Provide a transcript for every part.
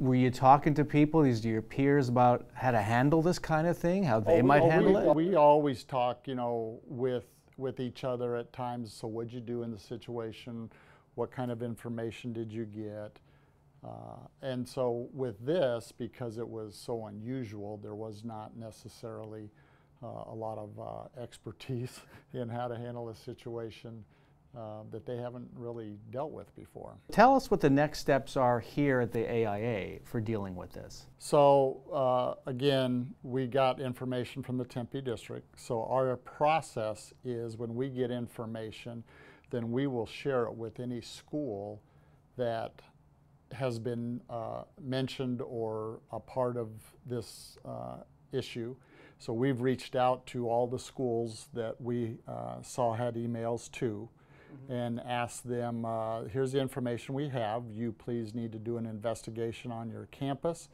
Were you talking to people, these your peers, about how to handle this kind of thing, how they Oh, might oh, handle we, it? We always talk, you know, with with each other at times. So, what'd you do in the situation? What kind of information did you get? Uh, and so, with this, because it was so unusual, there was not necessarily uh, a lot of uh, expertise in how to handle a situation uh, that they haven't really dealt with before. Tell us what the next steps are here at the AIA for dealing with this. So uh, again, we got information from the Tempe district. So our process is when we get information, then we will share it with any school that has been uh, mentioned or a part of this uh, issue. So we've reached out to all the schools that we uh, saw had emails to and ask them, uh, here's the information we have. You please need to do an investigation on your campus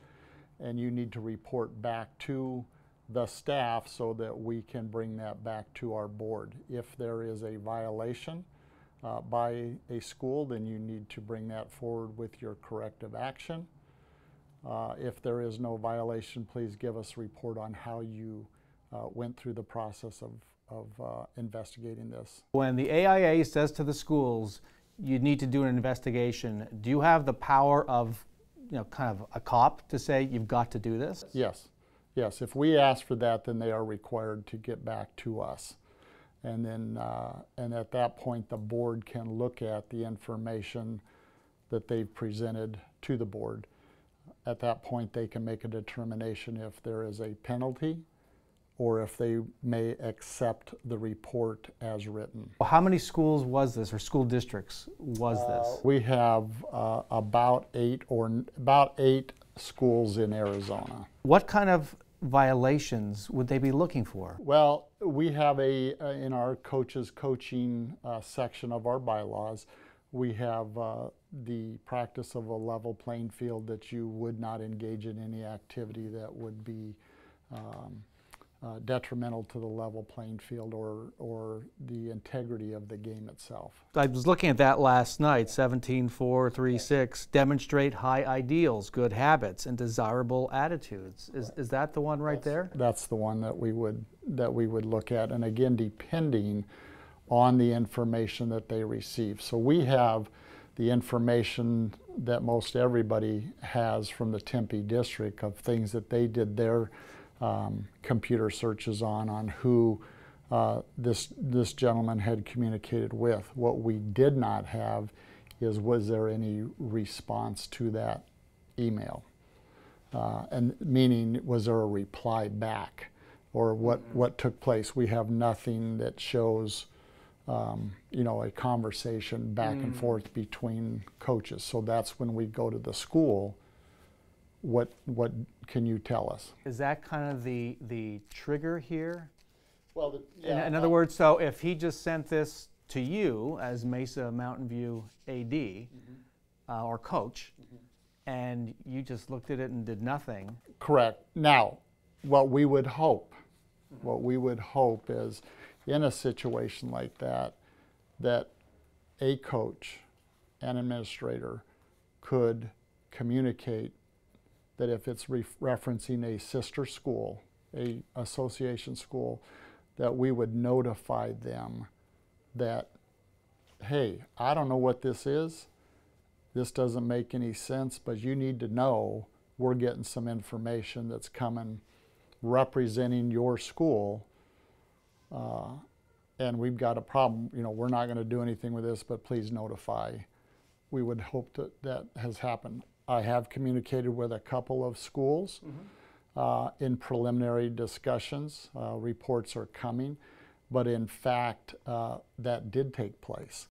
and you need to report back to the staff so that we can bring that back to our board. If there is a violation uh, by a school, then you need to bring that forward with your corrective action. Uh, if there is no violation, please give us a report on how you uh, went through the process of, of uh, investigating this. When the AIA says to the schools, you need to do an investigation, do you have the power of, you know, kind of a cop to say you've got to do this? Yes, yes. If we ask for that, then they are required to get back to us. And then, uh, and at that point, the board can look at the information that they've presented to the board. At that point, they can make a determination if there is a penalty or if they may accept the report as written. How many schools was this, or school districts was this? We have uh, about eight or about eight schools in Arizona. What kind of violations would they be looking for? Well, we have a, uh, in our coaches coaching uh, section of our bylaws, we have uh, the practice of a level playing field that you would not engage in any activity that would be um, uh, detrimental to the level playing field or, or the integrity of the game itself. I was looking at that last night 17436 demonstrate high ideals, good habits, and desirable attitudes. Is, is that the one right there? That's the one that we would that we would look at, and again, depending on the information that they receive. So we have the information that most everybody has from the Tempe district of things that they did their um, computer searches on on who uh, this this gentleman had communicated with. What we did not have is was there any response to that email, uh, and meaning was there a reply back, or what what took place? We have nothing that shows. Um, you know, a conversation back and forth between coaches. So that's when we go to the school. What what can you tell us? Is that kind of the, the trigger here? Well, the, In, in other words, so if he just sent this to you as Mesa Mountain View AD mm-hmm. uh, or coach, mm-hmm. and you just looked at it and did nothing, Correct. Now, what we would hope, mm-hmm. what we would hope is in a situation like that, that a coach and administrator could communicate that if it's ref- referencing a sister school, a association school, that we would notify them that, hey, I don't know what this is. This doesn't make any sense, but you need to know we're getting some information that's coming representing your school. Uh, and we've got a problem. You know, we're not going to do anything with this, but please notify. We would hope that that has happened. I have communicated with a couple of schools uh, in preliminary discussions. Uh, reports are coming, but in fact, uh, that did take place.